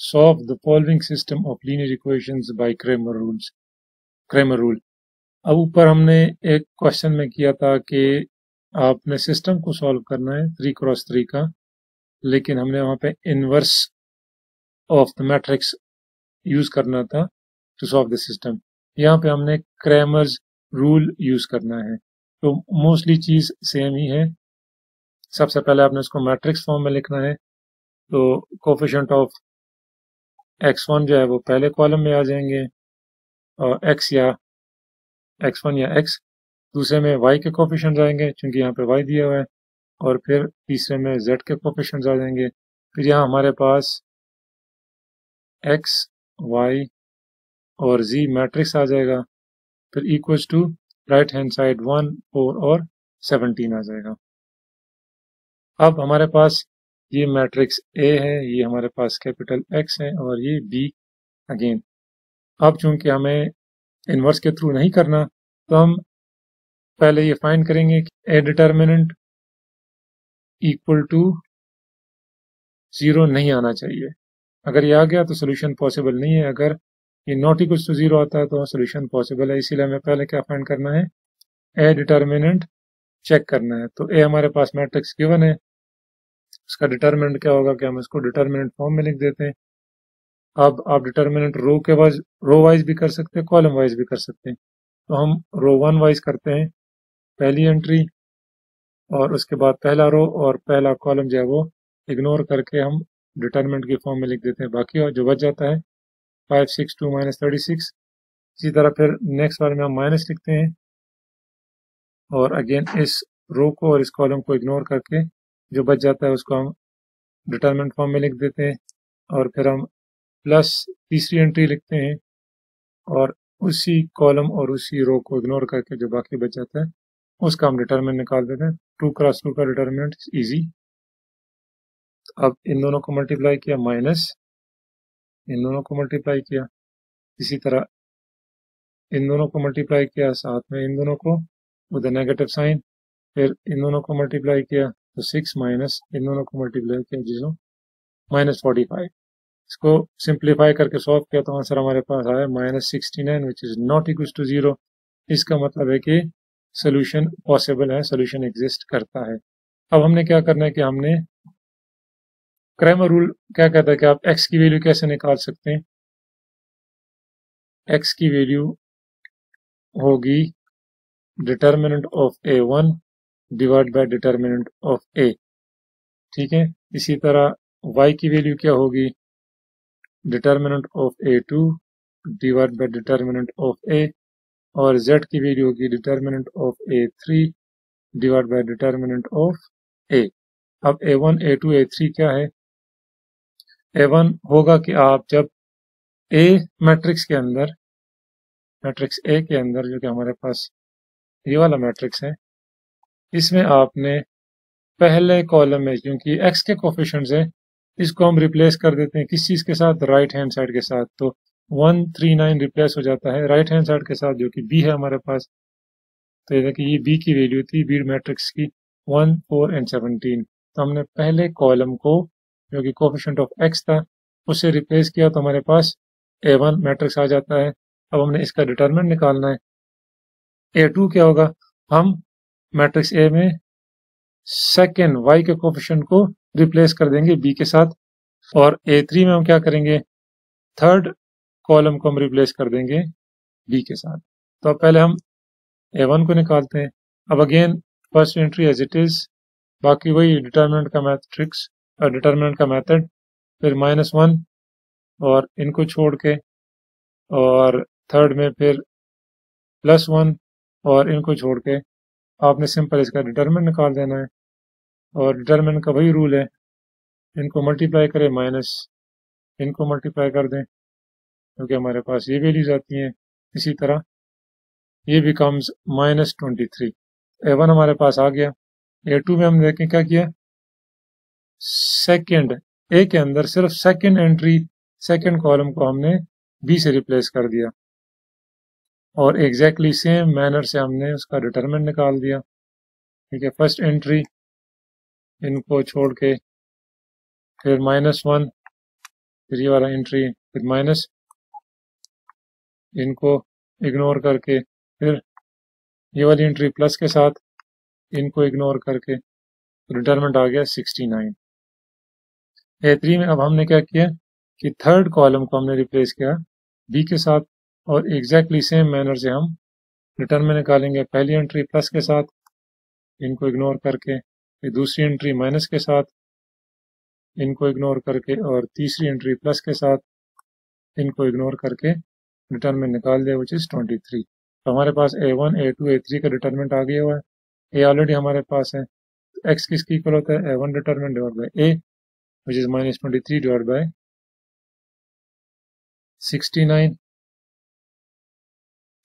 solve the following system of linear equations by Kramer rules. Kramer rule. अब ऊपर हमने एक क्वेश्चन में किया था कि आपने सिस्टम को सॉल्व करना है थ्री क्रॉस थ्री का। लेकिन हमने वहाँ पे inverse of the matrix use करना था टू सॉल्व द सिस्टम यहाँ पे हमने क्रैमर्स रूल यूज़ करना है। तो मोस्टली चीज़ सेम ही है। सबसे पहले आपने उसको मैट्रिक्स फॉर्म में लिखना है। तो कोफिशेंट ऑफ़ एक्स वन जो है वो पहले कॉलम में आ जाएँगे और एक्स या एक्स वन या एक्स दूसरे में वाई के कोफिशेंट आएँगे क्योंकि यहाँ पे वाई दिया हुआ है, और फिर तीसरे में जेड के कोफिशेंट आ जाएँगे। फिर यहाँ हमारे पास एक्स वाई और जी मैट्रिक्स आ जाएगा। फिर equals to right hand side one four और सेवनटीन आ जाएगा। अब हमारे पास ये मैट्रिक्स ए है, ये हमारे पास कैपिटल एक्स है और ये बी अगेन अब चूँकि हमें इनवर्स के थ्रू नहीं करना तो हम पहले ये फाइंड करेंगे कि A determinant equal to zero नहीं आना चाहिए। अगर ये आ गया तो सोल्यूशन पॉसिबल नहीं है। अगर ये नॉट इक्वल टू ज़ीरो आता है तो सोल्यूशन पॉसिबल है। इसीलिए हमें पहले क्या फाइंड करना है? ए डिटर्मिनेंट चेक करना है। तो ए हमारे पास मैट्रिक्स गिवन है। उसका डिटर्मिनेंट क्या होगा? कि हम इसको डिटर्मिनेंट फॉर्म में लिख देते हैं। अब आप डिटर्मिनेंट रो के वाइज रो वाइज भी कर सकते हैं कॉलम वाइज भी कर सकते हैं। तो हम रो वन वाइज करते हैं, पहली एंट्री और उसके बाद पहला रो और पहला कॉलम जो है वो इग्नोर करके हम डिटर्मिनेंट के फॉर्म में लिख देते हैं। बाकी जो बच जाता है five six two minus thirty six इसी तरह फिर नेक्स्ट बार में हम माइनस लिखते हैं और अगेन इस रो को और इस कॉलम को इग्नोर करके जो बच जाता है उसको हम डिटर्मेंट फॉर्म में लिख देते हैं और फिर हम प्लस तीसरी एंट्री लिखते हैं और उसी कॉलम और उसी रो को इग्नोर करके जो बाकी बच जाता है, उसका हम डिटर्मेंट निकाल देते हैं। टू क्रॉस टू का डिटर्मेंट इजी अब इन दोनों को मल्टीप्लाई किया माइनस इन दोनों को मल्टीप्लाई किया। इसी तरह इन दोनों को मल्टीप्लाई किया साथ में इन दोनों को विद नेगेटिव साइन फिर इन दोनों को मल्टीप्लाई किया। तो सिक्स माइनस इन दोनों को मल्टीप्लाई किया ज़ीरो माइनस फोर्टी फाइव इसको सिंप्लीफाई करके सॉल्व किया तो आंसर हमारे पास आया minus sixty nine which is not equal to zero इसका मतलब है कि सोल्यूशन पॉसिबल है सोल्यूशन एग्जिस्ट करता है। अब हमने क्या करना है कि हमने क्रैमर रूल क्या कहता है कि आप एक्स की वैल्यू कैसे निकाल सकते हैं? एक्स की वैल्यू होगी determinant of A one divide by determinant of A ठीक है? इसी तरह y की वैल्यू क्या होगी? Determinant of A two divide by determinant of A और z की वैल्यू होगी determinant of A three divide by determinant of A अब A one A two A three क्या है? ए वन होगा कि आप जब ए मैट्रिक्स के अंदर, मैट्रिक्स ए के अंदर जो कि हमारे पास ये वाला मैट्रिक्स है इसमें आपने पहले कॉलम में क्योंकि एक्स के कोफिशेंट्स है, इसको हम रिप्लेस कर देते हैं किस चीज़ के साथ? राइट हैंड साइड के साथ। तो वन थ्री नाइन रिप्लेस हो जाता है राइट हैंड साइड के साथ, जो कि बी है हमारे पास। तो ये देखिए, ये बी की वैल्यू थी बी मैट्रिक्स की वन फोर एंड सेवनटीन तो हमने पहले कॉलम को, जो कि कोफिशेंट ऑफ़ एक्स था, उसे रिप्लेस किया तो हमारे पास ए वन मैट्रिक्स आ जाता है। अब हमने इसका डिटर्मेंट निकालना है। ए टू क्या होगा? हम मैट्रिक्स ए में सेकेंड वाई के कोफिशन को रिप्लेस कर देंगे बी के साथ। और ए थ्री में हम क्या करेंगे? थर्ड कॉलम को हम रिप्लेस कर देंगे बी के साथ। तो अब पहले हम ए वन को निकालते हैं। अब again first entry as it is बाकी वही डिटर्मिनेंट का मैट्रिक्स और डिटर्मिनेंट का मेथड फिर माइनस वन और इनको छोड़ के, और थर्ड में फिर प्लस वन और इनको छोड़ के आपने सिंपल इसका डिटर्मिनेंट निकाल देना है। और डिटर्मिनेंट का वही रूल है। इनको मल्टीप्लाई करें माइनस इनको मल्टीप्लाई कर दें। क्योंकि तो हमारे पास ये वैल्यूज़ आती हैं। इसी तरह ये becomes minus twenty three A one हमारे पास आ गया। ए टू में हम देखें क्या किया? सेकेंड ए के अंदर सिर्फ़ सेकेंड एंट्री सेकेंड कॉलम को हमने बी से रिप्लेस कर दिया। और एग्जैक्टली सेम मैनर से हमने उसका डिटरमिनेंट निकाल दिया। ठीक है फ़र्स्ट एंट्री इनको छोड़ के फिर माइनस वन फिर ये वाला एंट्री फिर माइनस इनको इग्नोर करके फिर ये वाली एंट्री प्लस के साथ इनको इग्नोर करके रिटर्नमेंट आ गया 69 ए थ्री में अब हमने क्या किया कि थर्ड कॉलम को हमने रिप्लेस किया बी के साथ। और एग्जैक्टली सेम मैनर से हम रिटर्न में निकालेंगे पहली एंट्री प्लस के साथ, इनको इग्नोर करके, फिर दूसरी एंट्री माइनस के साथ, इनको इग्नोर करके और तीसरी एंट्री प्लस के साथ, इनको इग्नोर करके रिटर्न में निकाल दिया विच इज़ ट्वेंटी थ्री तो हमारे पास A one A two A three का डिटर्मेंट आ गया हुआ है। ए ऑलरेडी हमारे पास है। तो एक्स किसकी इक्वल होता है? A one determinant divide by A which is minus twenty three divide by sixty nine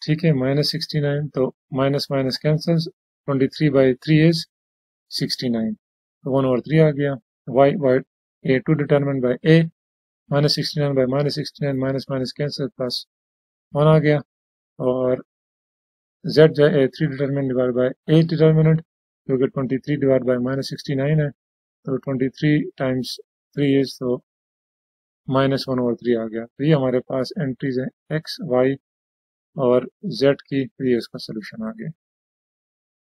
ठीक है माइनस सिक्सटी नाइन तो minus minus cancel twenty three by three is sixty nine तो वन ओवर थ्री आ गया। Y Y A two determinant by A minus sixty nine by minus sixty nine minus minus cancel plus one आ गया। और Z जो है three determinant divide by A determinant जो कि twenty three divide by minus sixty nine है। तो twenty three times three is तो minus one over three आ गया। तो ये हमारे पास एंट्रीज हैं एक्स वाई और जेड की ये इसका सोल्यूशन आ गया।